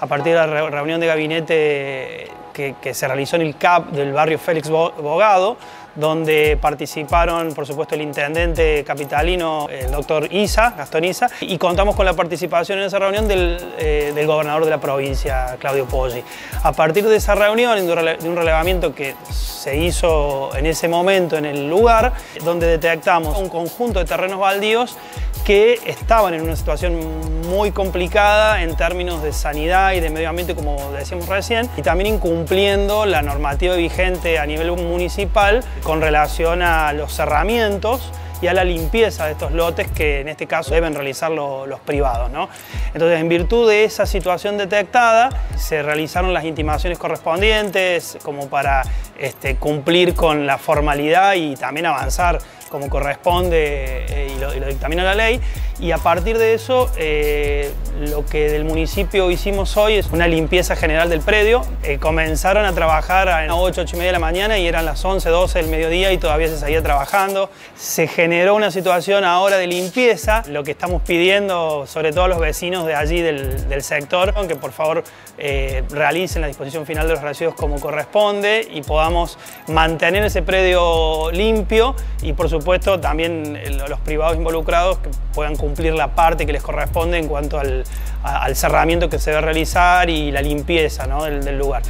a partir de la reunión de gabinete que, se realizó en el CAP del barrio Félix Bogado, donde participaron, por supuesto, el intendente capitalino, el doctor Isa, Gastón Isa, y contamos con la participación en esa reunión del, eh, del gobernador de la provincia, Claudio Poggi. A partir de esa reunión, de un relevamiento que se hizo en ese momento en el lugar, donde detectamos un conjunto de terrenos baldíos que estaban en una situación muy complicada en términos de sanidad y de medio ambiente, como decíamos recién, y también incumpliendo la normativa vigente a nivel municipal con relación a los cerramientos y a la limpieza de estos lotes que en este caso deben realizar los privados. ¿no? Entonces, en virtud de esa situación detectada, se realizaron las intimaciones correspondientes como para este, cumplir con la formalidad y también avanzar como corresponde eh, y, lo, y, dictamina la ley. Y a partir de eso, eh, lo que del municipio hicimos hoy es una limpieza general del predio. Eh, comenzaron a trabajar a las 8, 8 y media de la mañana y eran las 11, 12 del mediodía y todavía se seguía trabajando. Se generó una situación ahora de limpieza, lo que estamos pidiendo sobre todo a los vecinos de allí del, del sector, que por favor realicen la disposición final de los residuos como corresponde y mantener ese predio limpio y por supuesto también los privados involucrados que puedan cumplir la parte que les corresponde en cuanto al, cerramiento que se debe realizar y la limpieza del lugar.